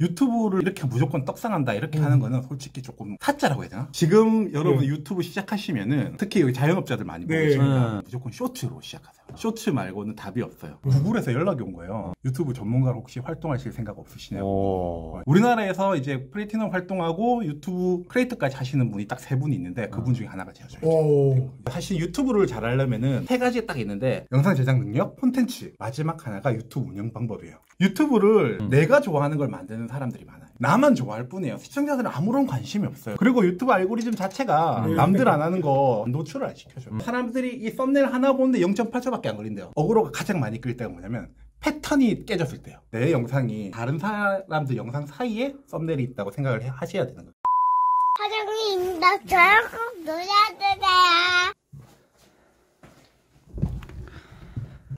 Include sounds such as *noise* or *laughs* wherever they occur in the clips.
유튜브를 이렇게 무조건 떡상한다 이렇게 하는 거는 솔직히 조금 사짜라고 해야 되나? 지금 여러분 네. 유튜브 시작하시면은 특히 여기 자영업자들 많이 네. 계십니다. 네. 무조건 쇼츠로 시작하세요. 쇼츠 말고는 답이 없어요. 구글에서 연락이 온 거예요. 유튜브 전문가로 혹시 활동하실 생각 없으시냐고. 오. 우리나라에서 이제 프리티너 활동하고 유튜브 크리에이터까지 하시는 분이 딱 세 분이 있는데 그분 중에 하나가 제가 저예요. 오. 사실 유튜브를 잘 하려면은 세 가지 딱 있는데 영상 제작 능력, 콘텐츠, 마지막 하나가 유튜브 운영 방법이에요. 유튜브를 음. 내가 좋아하는 걸 만드는 사람들이 많아요. 나만 좋아할 뿐이에요. 시청자들은 아무런 관심이 없어요. 그리고 유튜브 알고리즘 자체가 네. 남들 안 하는 거 노출을 안 시켜줘. 요 사람들이 이 썸네일 하나 보는데 0.8초밖에 안 걸린대요. 어그로가 가장 많이 끌 때가 뭐냐면 패턴이 깨졌을 때요. 내 영상이 다른 사람들 영상 사이에 썸네일이 있다고 생각을 해- 하셔야 되는 거예요. 사장님, 나 저랑 꼭 놀아주세요.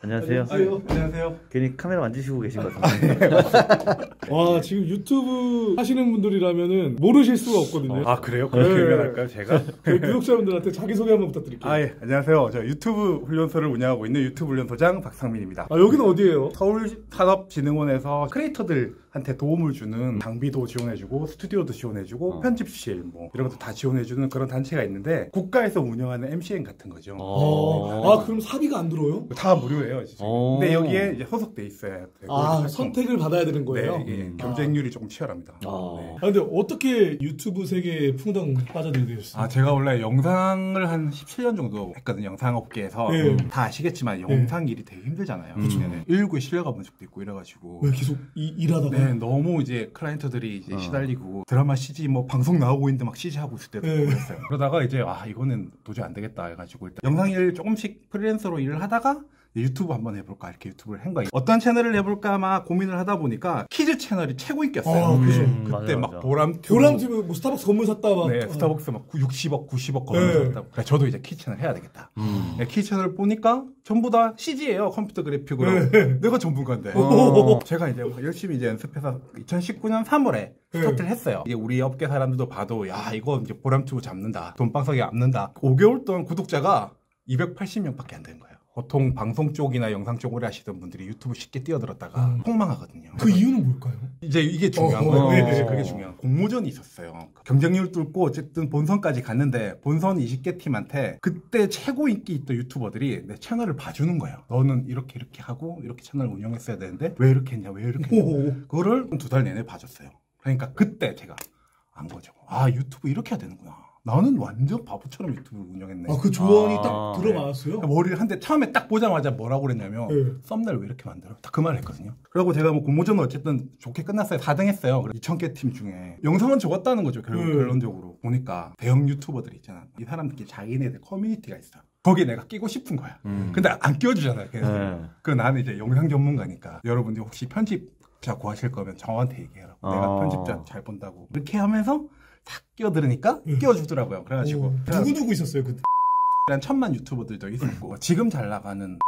안녕하세요. 아유, 안녕하세요. 괜히 카메라 만지시고 계신 것 같은데. 와, 지금 유튜브 하시는 분들이라면은 모르실 수가 없거든요. 아 그래요? 그렇게 유명할까요, 유명할까요 제가? 저희 구독자분들한테 자기 소개 한번 부탁드릴게요. 아 예, 안녕하세요. 저 유튜브 훈련소를 운영하고 있는 유튜브 훈련소장 박상민입니다. 아, 여기는 어디예요? 서울 산업진흥원에서 크리에이터들 한테 도움을 주는 장비도 지원해주고 스튜디오도 지원해주고 어. 편집실 뭐 이런 것도 다 지원해주는 그런 단체가 있는데 국가에서 운영하는 MCN 같은 거죠. 어. 아, 그럼 사비가 안 들어요? 다 무료예요. 지금. 어. 근데 여기에 이제 소속돼 있어야 되고 아. 선택을 받아야 되는 거예요? 네, 이게 음. 경쟁률이 조금 치열합니다. 아. 네. 아, 근데 어떻게 유튜브 세계에 풍덩 빠져들게 되셨어요? 아, 제가 원래 영상을 한 17년 정도 했거든요. 영상 업계에서. 네. 음, 다 아시겠지만 영상 일이 되게 힘들잖아요. 네. 119에 실려가 본 적도 있고 이래가지고. 왜 계속 이- 일하다가? 네, 너무 이제 클라이언트들이 이제 어. 시달리고 드라마 CG 뭐 방송 나오고 있는데 막 CG 하고 있을 때도 네. 그랬어요. 그러다가 이제 아 이거는 도저히 안 되겠다 해가지고 일단 영상 일 조금씩 프리랜서로 일을 하다가 유튜브 한번 해볼까 이렇게 유튜브를 한 거예요. 어떤 채널을 해볼까 막 고민을 하다 보니까 kids 채널이 최고 인기였어요. 아, 그죠. 음, 그때 맞아, 막 맞아. 보람튜브 교람팀에 뭐 스타벅스 건물 샀다 막. 네, 스타벅스 막 60억, 90억 네. 거래했다고. 그래서 저도 이제 키 채널 해야 되겠다. 음. 네, 키 채널 보니까 전부 다 CG예요. 컴퓨터 그래픽으로. 네. 내가 전문가인데. 어. 제가 이제 열심히 이제 연습해서 2019년 3월에 스타트를 했어요. 이게 우리 업계 사람들도 봐도 야 이거 이제 보람튜브 잡는다. 돈방석이 앉는다. 5개월 동안 구독자가 280명밖에 안 된 거예요. 보통 방송 쪽이나 영상 쪽을 하시던 분들이 유튜브 쉽게 뛰어들었다가 음. 폭망하거든요. 그 이유는 뭘까요? 이제 이게 중요한 어, 거예요. 네, 네. 그게 중요한. 공모전이 있었어요. 경쟁률 뚫고 어쨌든 본선까지 갔는데 본선 20개 팀한테 그때 최고 인기 있던 유튜버들이 내 채널을 봐주는 거예요. 너는 이렇게 이렇게 하고 이렇게 채널 운영했어야 되는데 왜 이렇게 했냐, 왜 이렇게 했냐. 오. 그거를 두 달 내내 봐줬어요. 그러니까 그때 제가 안 거죠. 아 유튜브 이렇게 해야 되는구나. 나는 완전 바보처럼 유튜브 운영했네. 아, 그 조언이 아, 딱 네. 들어맞았어요? 머리를 한대 처음에 딱 보자마자 뭐라고 그랬냐면 네. 썸네일 왜 이렇게 만들어? 딱 그 말을 했거든요. 그리고 제가 뭐 공모전은 어쨌든 좋게 끝났어요. 4등 했어요. 2,000개 팀 중에 영상은 적었다는 거죠. 결, 네. 결론적으로 보니까 대형 유튜버들 있잖아. 이 사람들끼리 자기네들 커뮤니티가 있어. 거기에 내가 끼고 싶은 거야. 음. 근데 안 끼워주잖아요. 걔네들. 네. 그 나는 이제 영상 전문가니까 여러분들 혹시 편집 자 구하실 거면 저한테 얘기해라. 내가 아. 편집자 잘 본다고. 이렇게 하면서 탁 끼어들으니까 음. 끼워주더라고요. 그래가지고 오, 누구 누구 있었어요, 그때? 한 천만 유튜버들도 있었고 지금 잘 나가는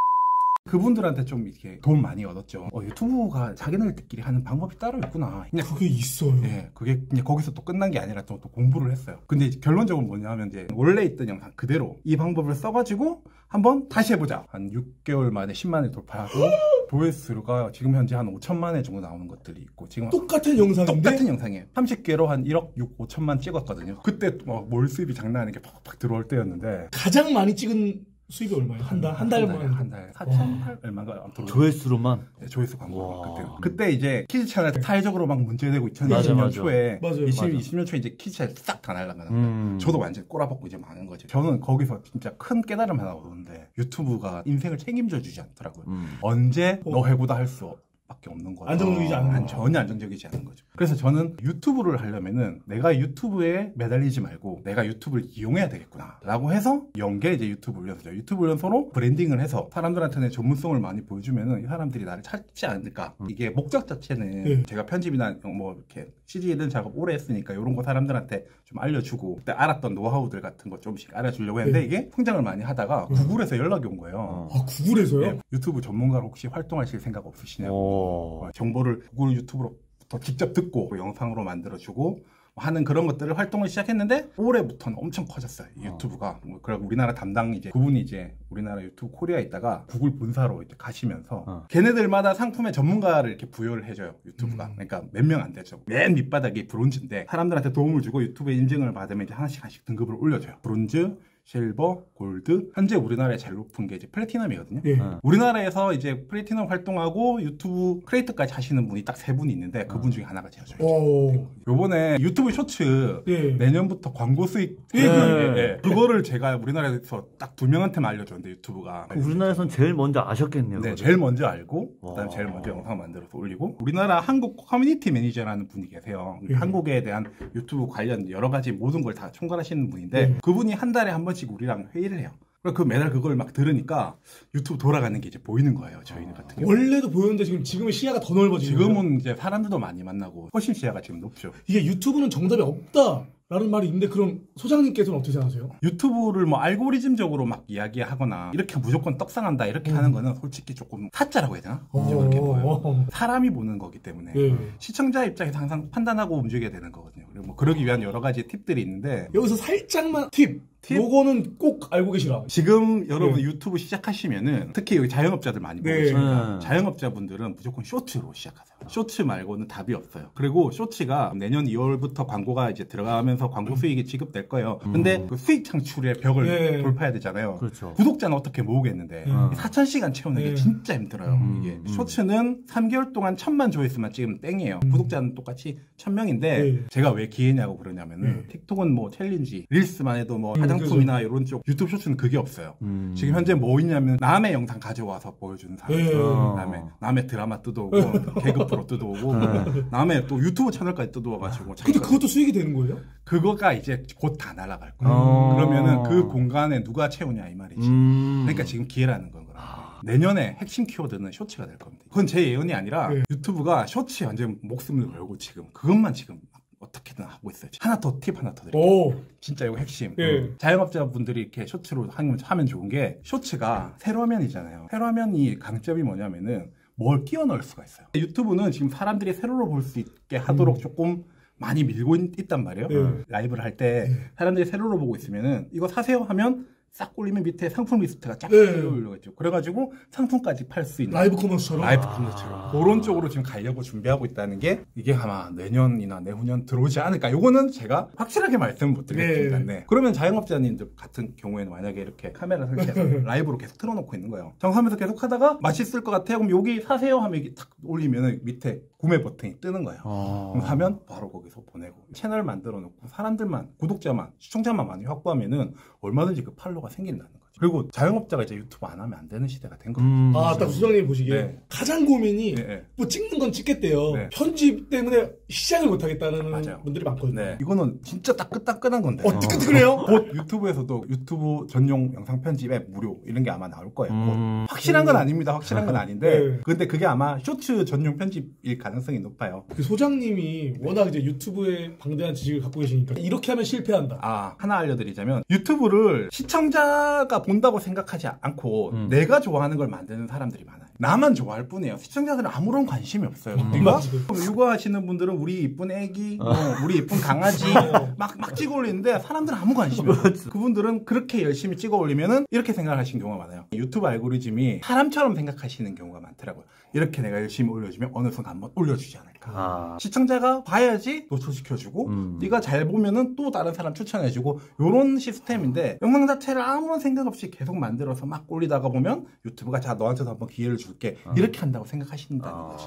그분들한테 좀 이렇게 돈 많이 얻었죠. 어, 유튜브가 자기네들끼리 하는 방법이 따로 있구나. 그냥 그게 있어요. 예, 그게 그냥 거기서 또 끝난 게 아니라 또, 또 공부를 했어요. 근데 이제 결론적으로 뭐냐면 이제 원래 있던 영상 그대로 이 방법을 써가지고 한번 다시 해보자. 한 6개월 만에 10만을 돌파하고 *gasps* 조회수가 지금 현재 한 5천만 회 정도 나오는 것들이 있고 지금 똑같은 영상인데? 똑같은 영상이에요. 30개로 한 1억 6, 5천만 찍었거든요. 그때 뭐몰 수입이 장난 아니게 팍팍 들어올 때였는데 가장 많이 찍은 수입이 얼마예요? 한 달, 한 달만. 한 달, 4천 얼마가 아무튼 조회수로만. 네, 조회수 광고 와. 그때 그때 이제 kids 채널 사회적으로 막 문제되고 2020년 맞아, 맞아. 초에 맞아요. 20, 맞아. 20 년 초에 이제 kids 채널 싹다 날라가는 거예요. 음. 저도 완전 꼬라박고 이제 망한 거죠. 저는 거기서 진짜 큰 깨달음 하나 얻었는데 유튜브가 인생을 책임져 주지 않더라고요. 음. 언제 어. 너 해고다 할 수 밖에 없는 거죠. 안정적이지 않은 안- 거. 전혀 안정적이지 않은 거죠. 그래서 저는 유튜브를 하려면은 내가 유튜브에 매달리지 말고 내가 유튜브를 이용해야 되겠구나. 라고 해서 연 게 이제 유튜브 훈련소죠. 유튜브 훈련소로 branding을 해서 사람들한테 내 전문성을 많이 보여주면은 이 사람들이 나를 찾지 않을까. 이게 목적 자체는 네. 제가 편집이나 뭐 이렇게 CG든 작업 오래 했으니까 이런 거 사람들한테 좀 알려주고 그때 알았던 노하우들 같은 거 좀씩 알려주려고 했는데 네. 이게 성장을 많이 하다가 구글에서 연락이 온 거예요. 어. 아, 구글에서요? 네, 유튜브 전문가로 혹시 활동하실 생각 없으시냐고 오. 어, 정보를 구글 유튜브로부터 직접 듣고 그 영상으로 만들어주고 하는 그런 것들을 활동을 시작했는데 올해부터는 엄청 커졌어요. 이 유튜브가. 뭐 그리고 우리나라 담당 이제 그분이 이제 우리나라 유튜브 코리아에 있다가 구글 본사로 이제 가시면서 어. 걔네들마다 상품의 전문가를 이렇게 부여를 해줘요. 유튜브가. 음. 그러니까 몇 명 안 되죠. 맨 밑바닥이 브론즈인데 사람들한테 도움을 주고 유튜브에 인증을 받으면 이제 하나씩 하나씩 등급을 올려줘요. 브론즈, 실버, 골드. 현재 우리나라에 제일 높은 게 이제 platinum이거든요. 예. 어. 우리나라에서 이제 플래티넘 활동하고 유튜브 creator까지 하시는 분이 딱 세 분이 있는데 그분 중에 하나가 제가. 오. 요번에 유튜브 쇼츠 예. 내년부터 광고 수익 예. 예, 예. 그거를 제가 우리나라에서 딱 두 명한테만 알려줬는데 유튜브가 우리나라에선 제일 먼저 아셨겠네요. 네, 그거를. 제일 먼저 알고 와. 그다음에 제일 먼저 영상 만들어서 올리고 우리나라 한국 커뮤니티 매니저라는 분이 계세요. 예. 한국에 대한 유튜브 관련 여러 가지 모든 걸 다 총괄하시는 분인데 예. 그분이 한 달에 한 번씩 우리랑 회의를 해요. 그 매달 그걸 막 들으니까 유튜브 돌아가는 게 이제 보이는 거예요. 저희는 같은 경우. 원래도 보였는데 지금 지금은 시야가 더 거예요? 지금은 이제 사람들도 많이 만나고 훨씬 시야가 지금 높죠. 이게 유튜브는 정답이 없다 라는 말이 있는데 그럼 소장님께서는 어떻게 생각하세요? 유튜브를 뭐 알고리즘적으로 막 이야기하거나 이렇게 무조건 떡상한다 이렇게 음. 하는 거는 솔직히 조금 타짜라고 해야 되나? 이제 그렇게 보여요. 어. 사람이 보는 거기 때문에 예. 시청자 입장에서 항상 판단하고 움직여야 되는 거거든요. 그리고 뭐 그러기 위한 여러 가지 팁들이 있는데 여기서 살짝만 팁. 팁? 요거는 꼭 알고 계시라. 지금 여러분 네. 유튜브 시작하시면은 특히 여기 자영업자들 많이 보고 네. 계십니다. 네. 자영업자분들은 무조건 쇼츠로 시작하세요. 쇼츠 말고는 답이 없어요. 그리고 쇼츠가 내년 2월부터 광고가 이제 들어가면서 광고 수익이 지급될 거예요. 근데 그 수익 창출의 벽을 네. 돌파해야 되잖아요. 그렇죠. 구독자는 어떻게 모으겠는데 음. 4,000시간 채우는 게 네. 진짜 힘들어요. 음. 이게 음. 쇼츠는 3개월 동안 1000만 조회수만 찍으면 땡이에요. 음. 구독자는 똑같이 1000명인데 네. 제가 왜 기회냐고 그러냐면은 네. 틱톡은 뭐 challenge, 릴스만 해도 뭐 음, 화장품이나 이런 쪽 유튜브 쇼츠는 그게 없어요. 음. 지금 현재 뭐 있냐면 남의 영상 가져와서 보여주는 사람. 네. 그다음에 남의 드라마 뜯어오고 *laughs* 개그 프로 뜯어오고 남의 또 유튜브 채널까지 뜯어와가지고 근데 자기가 그것도 수익이 되는 거예요? 그거가 이제 곧 다 날아갈 거예요. 어. 그러면은 그 공간에 누가 채우냐 이 말이지. 음. 그러니까 지금 기회라는 건 거라. 내년에 핵심 키워드는 쇼츠가 될 겁니다. 그건 제 예언이 아니라 네. 유튜브가 쇼츠에 완전 목숨을 걸고 지금 그것만 지금 막 어떻게든 하고 있어요. 하나 더 팁 하나 더 드릴게요. 오. 진짜 이거 핵심. 예. 자영업자분들이 이렇게 쇼츠로 하면, 하면 좋은 게 쇼츠가 세로 화면이잖아요. 세로 화면이 강점이 뭐냐면은 뭘 끼워 넣을 수가 있어요. 유튜브는 지금 사람들이 세로로 볼 수 있게 하도록 음. 조금 많이 밀고 있, 단 말이에요. 네. 라이브를 할 때 사람들이 세로로 보고 있으면은 이거 사세요 하면 싹 올리면 밑에 상품 리스트가 쫙 네. 올려가 있죠. 그래가지고 상품까지 팔 수 있는 라이브 commerce처럼. 라이브 콘텐츠로 그런 쪽으로 지금 가려고 준비하고 있다는 게 이게 아마 내년이나 내후년 들어오지 않을까. 요거는 제가 확실하게 말씀 못 드리겠습니다. 네. 네. 그러면 자영업자님들 같은 경우에는 만약에 이렇게 카메라 설치해서 *laughs* 라이브로 계속 틀어놓고 있는 거예요. 장사하면서 계속 하다가 맛있을 것 같아요. 그럼 여기 사세요 하면 이게 탁 올리면 밑에 구매 버튼이 뜨는 거예요. 어. 그럼 하면 바로 거기서 보내고 채널 만들어 놓고 사람들만 구독자만 시청자만 많이 확보하면은 얼마든지 그 팔로가 생긴다는 거죠. 그리고 자영업자가 이제 유튜브 안 하면 안 되는 시대가 된 거예요. 음. 아, 딱 수장님 보시기에 네. 가장 고민이 네, 네. 뭐 찍는 건 찍겠대요. 네. 편집 때문에 시작을 못 하겠다는 맞아요. 분들이 많거든요. 네. 이거는 진짜 따끈따끈한 건데. 어, 뜨끈뜨끈해요? 곧 유튜브에서도 유튜브 전용 영상 편집 앱 무료 이런 게 아마 나올 거예요. 곧. 음. 확실한 건 아닙니다. 확실한 건 아닌데. 네. 근데 그게 아마 쇼츠 전용 편집일 가능성이 높아요. 그 소장님이 워낙 이제 유튜브에 방대한 지식을 갖고 계시니까 이렇게 하면 실패한다. 아, 하나 알려드리자면 유튜브를 시청자가 본다고 생각하지 않고 음. 내가 좋아하는 걸 만드는 사람들이 많아요. 나만 좋아할 뿐이에요. 시청자들은 아무런 관심이 없어요. 음, 내가 맞지. 육아하시는 분들은 우리 이쁜 애기, 뭐 우리 이쁜 강아지 어. *laughs* 막, 막 찍어 올리는데 사람들은 아무 관심이 없어요. 그분들은 그렇게 열심히 찍어 올리면은 이렇게 생각하시는 경우가 많아요. 유튜브 알고리즘이 사람처럼 생각하시는 경우가 많더라고요. 이렇게 내가 열심히 올려주면 어느 순간 한번 않을까. 아. 시청자가 봐야지 노출시켜주고 음. 네가 잘 보면은 또 다른 사람 추천해주고 요런 시스템인데 영상 자체를 아무런 생각 없이 계속 만들어서 막 올리다가 보면 유튜브가 자 너한테도 한번 기회를 줄게 이렇게 한다고 생각하신다는 아. 거지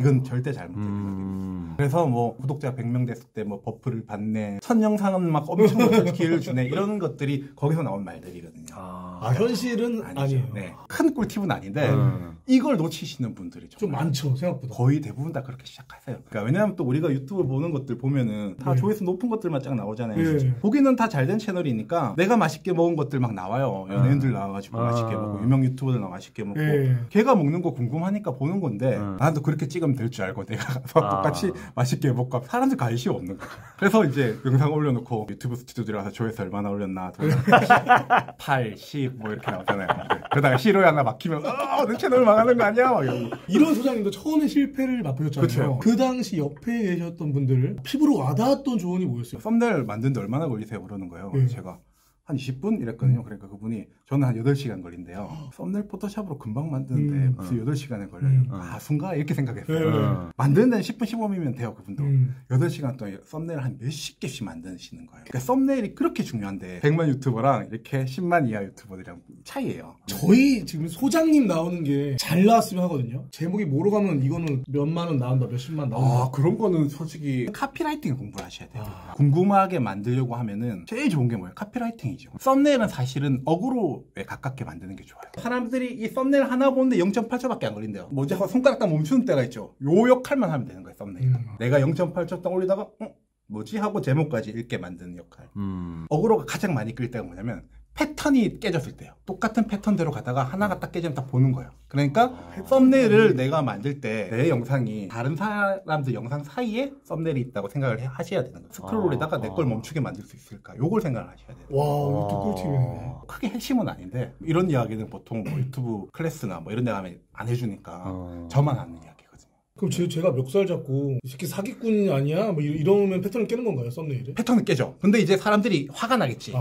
이건 절대 잘못된 음. 그래서 뭐 구독자 100명 됐을 때 뭐 buff를 받네 첫 영상은 막 엄청 *laughs* 기회를 주네 이런 것들이 거기서 나온 말들이거든요 아. 아, 현실은 아니죠. 아니에요. 네. 큰 꿀팁은 아닌데 음. 이걸 놓치시는 분들이 좀 많죠, 생각보다. 거의 대부분 다 그렇게 시작하 세요. 그러니까 왜냐하면 또 우리가 유튜브 보는 것들 보면은 다 네. 조회수 높은 것들만 쫙 나오잖아요. 네. 보기는 다 잘 된 채널이니까 내가 맛있게 먹은 것들 막 나와요. 연예인들 나와가지고 아. 맛있게 먹고 유명 유튜버들 나와 맛있게 먹고 네. 걔가 먹는 거 궁금하니까 보는 건데 음. 나도 그렇게 찍으면 될 줄 알고 내가 *laughs* 아. 똑같이 맛있게 먹고 사람들 관심이 없는 거죠. 그래서 이제 영상 올려놓고 유튜브 스튜디오 들어가서 조회수 얼마나 올렸나 8, 8, 10, 뭐 이렇게 나오잖아요. 네. 그러다가 시로에 하나 막히면, 어, 내 채널 망하는 거 아니야? 막 이러고. 이런 소장님도 처음에 실패를 맛보셨잖아요. 그쵸. 그 당시 옆에 계셨던 분들 피부로 와닿았던 조언이 뭐였어요? 썸네일 만드는데 얼마나 걸리세요? 그러는 거예요. 네. 제가 한 20분 이랬거든요. 그러니까 그분이 저는 한 8시간 걸린대요. 썸네일 포토샵으로 금방 만드는데 음. 무슨 8시간에 걸려요. 음. 아, 순가? 이렇게 생각했어요. 네. 어. 만드는 데는 10분, 15분이면 돼요, 그분도. 음. 8시간 동안 썸네일 한 몇십 개씩 만드시는 거예요. 그러니까 썸네일이 그렇게 중요한데 100만 유튜버랑 이렇게 10만 이하 유튜버들이랑 차이예요. 저희 지금 소장님 나오는 게 잘 나왔으면 하거든요. 제목이 뭐로 가면 이거는 몇만 원 나온다, 몇십만 나온다. 아, 그런 거는 솔직히 카피라이팅 공부를 하셔야 돼요. 아. 궁금하게 만들려고 하면은 제일 좋은 게 뭐예요? 카피라이팅이 죠. 썸네일은 사실은 어그로에 가깝게 만드는 게 좋아요. 사람들이 이 썸네일 하나 보는데 0.8초밖에 안 걸린대요. 뭐지? 하고 손가락 딱 멈추는 때가 있죠. 요 역할만 하면 되는 거예요, 썸네일. 음. 내가 0.8초 딱 올리다가 어? 뭐지? 하고 제목까지 읽게 만드는 역할. 음. 어그로가 가장 많이 끌 때가 뭐냐면 패턴이 깨졌을 때요. 똑같은 패턴대로 가다가 하나가 딱 깨지면 딱 보는 거예요. 그러니까 썸네일을 내가 만들 때 내 영상이 다른 사람들 영상 사이에 썸네일이 있다고 생각을 해- 하셔야 되는 거예요. 스크롤에다가 내걸 멈추게 만들 수 있을까? 요걸 생각을 하셔야 돼요. 와, 이것도 꿀팁이네. 크게 핵심은 아닌데 이런 이야기는 보통 뭐 *clears throat* 유튜브 클래스나 뭐 이런 데 가면 안 해주니까 어. 저만 아는 이야기거든요. 그럼 제, 제가 멱살 잡고 이 새끼 사기꾼이 아니야? 뭐 이- 이러면 패턴을 깨는 건가요, 썸네일에? 패턴은 깨져. 근데 이제 사람들이 화가 나겠지.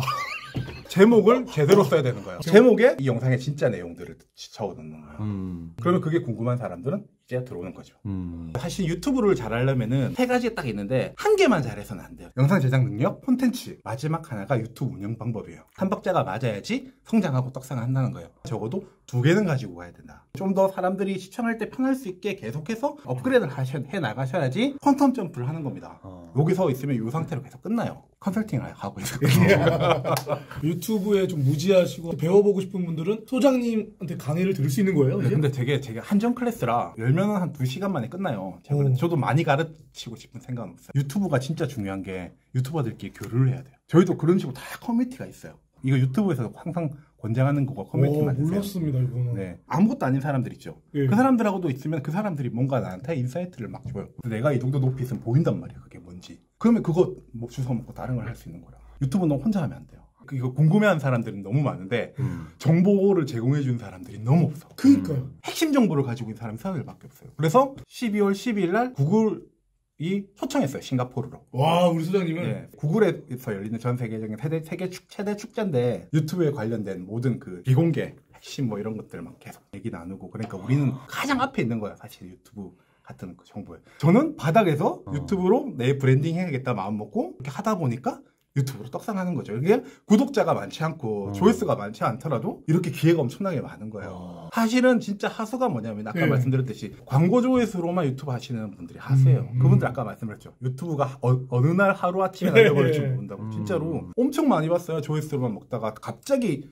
아. 제목을 제대로 써야 되는 거예요. 제목에 이 영상의 진짜 내용들을 적어놓는 거예요. 음. 그러면 그게 궁금한 사람들은 이제 들어오는 거죠. 음. 사실 유튜브를 잘하려면은 세 가지가 딱 있는데 한 개만 잘해서는 안 돼요. 영상 제작 능력, 콘텐츠. 마지막 하나가 유튜브 운영 방법이에요. 한 박자가 맞아야지 성장하고 떡상한다는 거예요. 적어도 두 개는 가지고 가야 된다. 좀 더 사람들이 시청할 때 편할 수 있게 계속해서 업그레이드를 하셔, 해 나가셔야지 퀀텀 점프를 하는 겁니다. 어. 여기서 있으면 이 상태로 계속 끝나요. 컨설팅을 하고 있어요. *laughs* 유튜브에 좀 무지하시고 배워보고 싶은 분들은 소장님한테 강의를 들을 수 있는 거예요? 이제? 근데 되게 되게 한정 클래스라 열면은 한두 시간 만에 끝나요. 제가 오. 저도 많이 가르치고 싶은 생각은 없어요. 유튜브가 진짜 중요한 게 유튜버들끼리 교류를 해야 돼요. 저희도 그런 식으로 다 커뮤니티가 있어요. 이거 유튜브에서 항상 권장하는 거가 커뮤니티 오. 몰랐습니다, 이거는. 네. 아무것도 아닌 사람들 있죠. 예. 그 사람들하고도 있으면 그 사람들이 뭔가 나한테 insight를 막 줘요. 내가 이 정도 높이 있으면 보인단 말이에요. 그게 뭔지. 그러면 그거 뭐 주워 먹고 다른 걸 할 수 있는 거라. 유튜브는 혼자 하면 안 돼요. 그 이거 궁금해하는 사람들은 너무 많은데 음. 정보를 제공해 주는 사람들이 너무 없어. 그니까요. 핵심 정보를 가지고 있는 사람이 사람들밖에 없어요. 그래서 12월 12일 날 구글 이 초청했어요. 싱가포르로. 와, 우리 소장님은 예, 구글에서 열리는 전 세계적인 세대, 세계 축, 최대 축제인데 유튜브에 관련된 모든 그 비공개 핵심 뭐 이런 것들 막 계속 얘기 나누고 그러니까 우리는 가장 앞에 있는 거야 사실 유튜브 같은 그 정보에 저는 바닥에서 어. 유튜브로 내 브랜딩 해야겠다 마음 먹고 이렇게 하다 보니까 유튜브로 떡상하는 거죠. 이게 구독자가 많지 않고 어. 조회수가 많지 않더라도 이렇게 기회가 엄청나게 많은 거예요. 어. 사실은 진짜 하수가 뭐냐면 아까 네. 말씀드렸듯이 광고 조회수로만 유튜브 하시는 분들이 하수예요. 음, 음. 그분들 아까 말씀드렸죠. 유튜브가 어, 느날 하루 아침에 네. 날려버릴 줄 모른다고 음. 진짜로 엄청 많이 봤어요. 조회수로만 먹다가 갑자기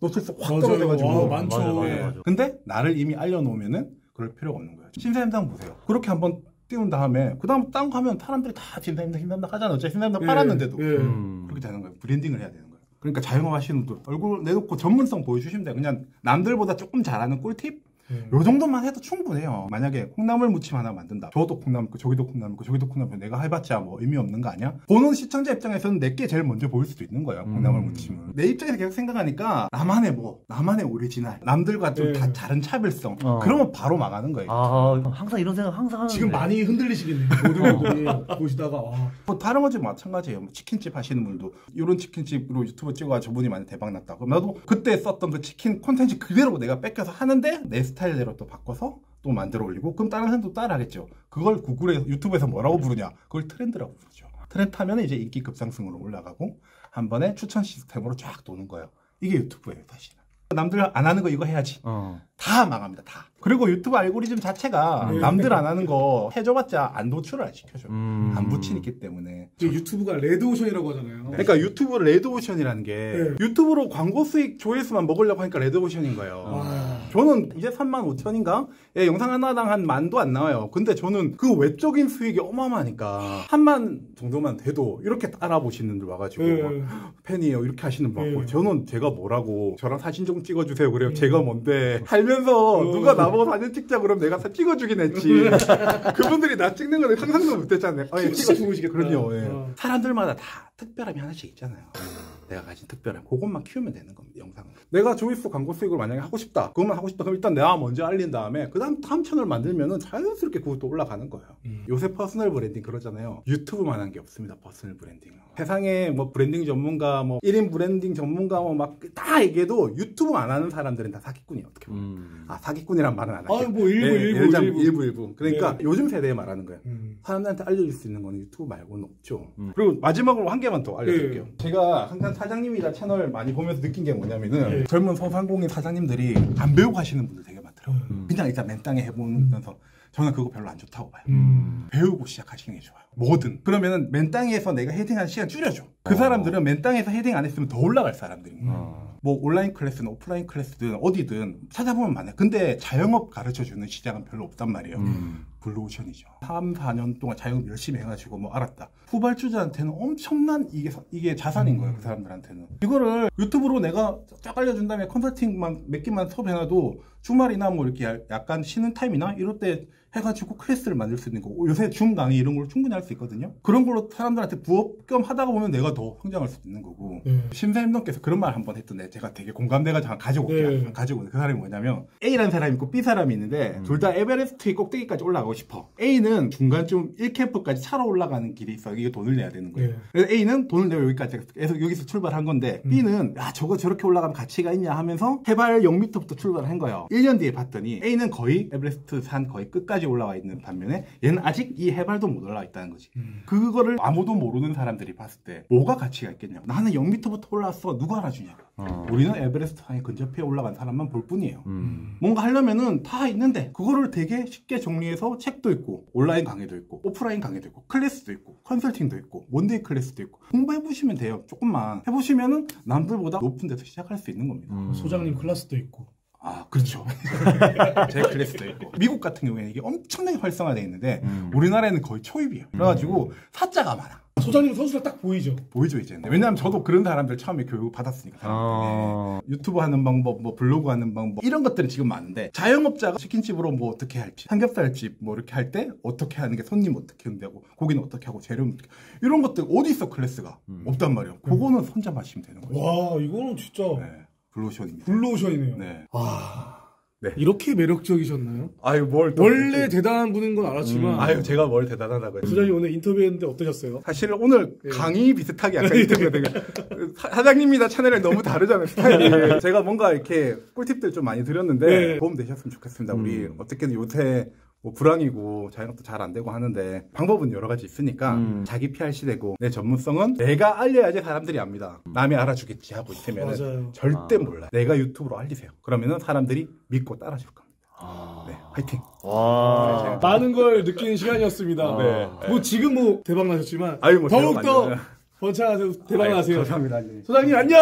노출수 확 맞아요. 떨어져가지고. 와, 많죠. 맞아, 맞아, 네. 맞아. 근데 나를 이미 알려놓으면은 그럴 필요가 없는 거예요. 신사임당 보세요. 그렇게 한번 띄운 다음에 그 다음 딴 거 하면 사람들이 다 신사임당 신사임당 하잖아. 어차피 신사임당 예, 팔았는데도. 예. 음. 그렇게 되는 거예요. branding을 해야 되는 거예요. 그러니까 자영업 하시는 분들 얼굴 내놓고 전문성 보여주시면 돼요. 그냥 남들보다 조금 잘하는 꿀팁? 예. 요 정도만 해도 충분해요. 만약에 콩나물 무침 하나 만든다. 저도 콩나물 있고 저기도 콩나물 있고 저기도 콩나물 있고 내가 해봤자 뭐 의미 없는 거 아니야? 보는 시청자 입장에서는 내 게 제일 먼저 보일 수도 있는 거예요. 콩나물 음. 무침은. 내 입장에서 계속 생각하니까 나만의 뭐 나만의 오리지널 남들과 좀 네. 다 다른 차별성 어. 그러면 바로 망하는 거예요. 아, 항상 이런 생각 항상 하는데. 지금 많이 흔들리시겠네요. 모든 분들이 보시다가 와, 뭐 다른 거지 마찬가지예요. 뭐 치킨집 하시는 분도 이런 치킨집으로 유튜브 찍어가 저분이 많이 대박 났다. 그럼 나도 그때 썼던 그 치킨 콘텐츠 그대로 내가 베껴서 하는데 내 스타일 대로 또 바꿔서 또 만들어 올리고 그럼 다른 사람도 따라하겠죠. 그걸 구글에 유튜브에서 뭐라고 부르냐? 그걸 트렌드라고 부르죠. 트렌드 하면 이제 인기 급상승으로 올라가고 한 번에 추천 시스템으로 쫙 도는 거예요. 이게 유튜브예요, 사실은. 남들 안 하는 거 이거 해야지. 어. 다 망합니다, 다. 그리고 유튜브 알고리즘 자체가 네. 남들 안 하는 거 해줘봤자 안 노출을 안 시켜줘. 음. 안 붙이기 때문에. 유튜브가 레드오션이라고 하잖아요. 그러니까 유튜브 레드오션이라는 게 네. 유튜브로 광고 수익 조회수만 먹으려고 하니까 레드오션인 거예요. 아, 저는 이제 3만 5천인가? 예, 영상 하나당 한 만도 안 나와요. 근데 저는 그 외적인 수익이 어마어마하니까 한 만 정도만 돼도 이렇게 따라보시는 분들 와가지고 예. 막 팬이에요 이렇게 하시는 분 같고 예. 저는 제가 뭐라고 저랑 사진 좀 찍어주세요 그래요 음. 제가 뭔데 살면서 어. 누가 나보고 사진 찍자 그러면 내가 사 찍어주긴 했지 *laughs* 그분들이 나 찍는 거는 상상도 못했잖아요 아, 예, 진짜 찍어 좋으시겠다. 그럼요 예. 어. 사람들마다 다 특별함이 하나씩 있잖아요 내가 가진 특별함 그것만 키우면 되는 겁니다 영상은 내가 조회수 광고 수익을 만약에 하고 싶다 그것만 하고 싶다 그럼 일단 내가 먼저 알린 다음에 그 다음 다음 채널 만들면은 자연스럽게 그것도 올라가는 거예요 음. 요새 personal branding 그러잖아요 유튜브만 한 게 없습니다 personal branding 세상에 뭐 브랜딩 전문가 뭐 1인 브랜딩 전문가 뭐 막 다 얘기해도 유튜브 안 하는 사람들은 다 사기꾼이에요 어떻게 보면 음. 아 사기꾼이란 말은 안 할게요 아, 뭐 일부, 일부, 예를 들자면 일부. 일부 일부 그러니까 네. 요즘 세대에 말하는 거예요 음. 사람들한테 알려줄 수 있는 거는 유튜브 말고는 없죠. 음. 그리고 마지막으로 한 개만 더 알려드릴게요. 네. 제가 항상 사장님이나 채널 많이 보면서 느낀 게 뭐냐면은 네. 젊은 소상공인 사장님들이 안 배우고 하시는 분들 되게 많더라고요. 음. 그냥 일단 맨땅에 해보면서 저는 그거 별로 안 좋다고 봐요. 음. 배우고 시작하시는 게 좋아요. 뭐든. 그러면은 맨 땅에서 내가 헤딩하는 시간 줄여줘. 그 어. 사람들은 맨 땅에서 헤딩 안 했으면 더 올라갈 사람들인 거예요. 어. 뭐 온라인 클래스든 오프라인 클래스든 어디든 찾아보면 많아요. 근데 자영업 가르쳐 주는 시장은 별로 없단 말이에요. 음. 블루오션이죠. 3, 4년 동안 자영업 열심히 해가지고 뭐 알았다. 후발주자한테는 엄청난 이게 사- 이게 자산인 거예요. 그 사람들한테는. 이거를 유튜브로 내가 쫙 알려준 다음에 컨설팅만 몇 개만 수업해놔도 주말이나 뭐 이렇게 야- 약간 쉬는 타임이나 이럴 때 해가지고 클래스를 만들 수 있는 거고 요새 줌 강의 이런 걸로 충분히 할 수 있거든요. 그런 걸로 사람들한테 부업 겸 하다가 보면 내가 더 성장할 수도 있는 거고. 네. 신사임당님께서 그런 말 한 번 했던데 제가 되게 공감돼가지고 가지고 올게요. 네. 가지고 그 사람이 뭐냐면 A라는 사람이 있고 B 사람이 있는데 음. 둘다 에베레스트 꼭대기까지 올라가고 싶어. A는 중간쯤 1캠프까지 차로 올라가는 길이 있어. 이게 돈을 내야 되는 거예요. 네. 그래서 A는 돈을 내고 여기까지 해서 여기서 출발한 건데 음. B는 야 저거 저렇게 올라가면 가치가 있냐 하면서 해발 0m부터 출발한 거예요. 1년 뒤에 봤더니 A는 거의 에베레스트 산 거의 끝까지 올라와 있는 반면에 얘는 아직 이 해발도 못 올라와 있다는 거지. 음. 그거를 아무도 모르는 사람들이 봤을 때 뭐가 가치가 있겠냐고. 나는 0m부터 올라왔어. 누가 알아주냐고. 어. 우리는 에베레스트 산에 근접해 올라간 사람만 볼 뿐이에요. 음. 뭔가 하려면은 다 있는데 그거를 되게 쉽게 정리해서 책도 있고 온라인 강의도 있고 오프라인 강의도 있고 클래스도 있고 컨설팅도 있고 one-day class도 있고 공부해 보시면 돼요. 조금만 해 보시면은 남들보다 높은 데서 시작할 수 있는 겁니다. 음. 소장님 클래스도 있고. 아 그렇죠. *laughs* 제 클래스도 있고 미국 같은 경우에는 이게 엄청나게 활성화되어 있는데 음. 우리나라에는 거의 초입이에요. 그래가지고 사짜가 많아. 소장님 선수가 딱 보이죠. 보이죠 이제. 왜냐하면 저도 그런 사람들 처음에 교육 받았으니까. 어. 유튜브 하는 방법, 뭐 블로그 하는 방법 이런 것들은 지금 많은데 자영업자가 치킨집으로 뭐 어떻게 할지, 삼겹살집 뭐 이렇게 할 때 어떻게 하는 게 손님 어떻게 응대하고 고기는 어떻게 하고 재료는 어떻게 이런 것들 어디 있어 클래스가 음. 없단 말이에요. 그거는 혼자 마시면 되는 거예요. 와, 이거는 진짜 네, 블루오션입니다. 블루오션이네요. 네. 와. 네. 이렇게 매력적이셨나요? 아유 뭘또 원래. 대단한 분인 건 알았지만 음. 아유 제가 뭘 대단하다고 해요. 소장님 오늘 인터뷰했는데 어떠셨어요? 사실 오늘 네. 강의 비슷하게 약간 *laughs* 인터뷰가 사- 사장님이나 채널이 너무 다르잖아요 스타일이 제가 뭔가 이렇게 꿀팁들 좀 많이 드렸는데 네. 도움 되셨으면 좋겠습니다 우리 음. 어떻게든 요새 뭐 불황이고 자영업도 잘 안 되고 하는데 방법은 여러 가지 있으니까 음. 자기 PR 시대고 내 전문성은 내가 알려야지 사람들이 압니다 남이 알아주겠지 하고 있으면. 절대 아. 몰라요 내가 유튜브로 알리세요 그러면은 사람들이 믿고 따라줄 겁니다 아. 네 화이팅 와. 많은 걸 느끼는 시간이었습니다. 네. 뭐 지금 뭐 대박 나셨지만 아유, 뭐 더욱 대박 더 아니에요. 번창하세요. 대박 나세요. 감사합니다 소장님 안녕.